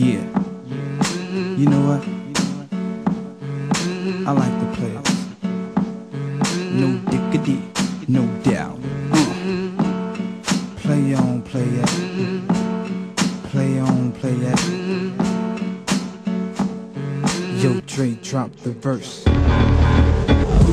Yeah. You know what? I like the players. No diggity, no doubt. Uh. Play on, play it. Play on, play it. Yo, Dre, drop the verse.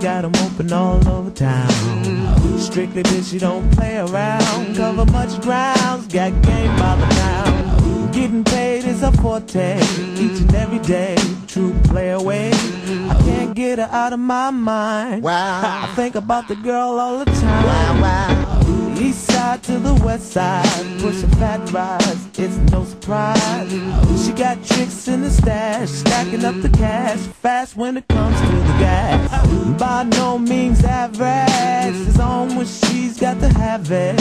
Got 'em open all over town. Strictly bitch, you don't play around. Cover much grounds, got game by the pound. Getting paid is a forte, each and every day. True play away. I can't get her out of my mind. Wow. I think about the girl all the time. wow. East side to the west side, pushing fat rides, it's no surprise. Got tricks in the stash, stacking up the cash, fast when it comes to the gas. By no means average, it's on when she's got to have it.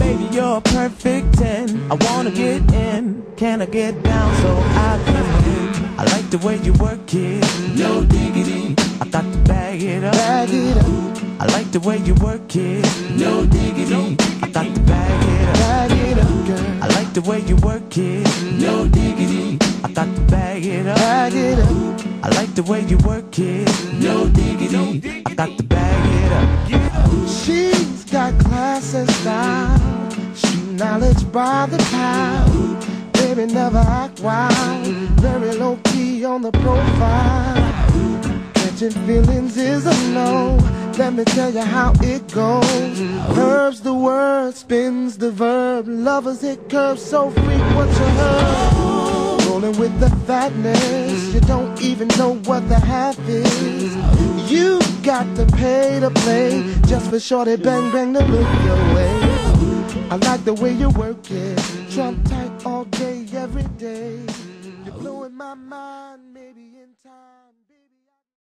Baby, you're a perfect 10, I wanna get in, can I get down so I can? I like the way you work it, no diggity, I got to bag it up. Bag it up, I like the way you work it. No diggity. I got to bag it up. bag it up, girl. I like the way you work it. No diggity. I got to bag it up. Bag it up, I like the way you work it. No diggity. I got to bag it up. she's got class and style. Street knowledge by the pound. Baby never act wild. Very low key on the profile. Catching feelings is a no. Let me tell you how it goes. Curves the word, spins the verb. Lovers hit curves so frequent to her. Rolling with the fatness, you don't even know what the half is. You got to pay to play just for shorty bang bang to look your way. I like the way you work it, trump tight all day, every day. You're blowing my mind, maybe in time.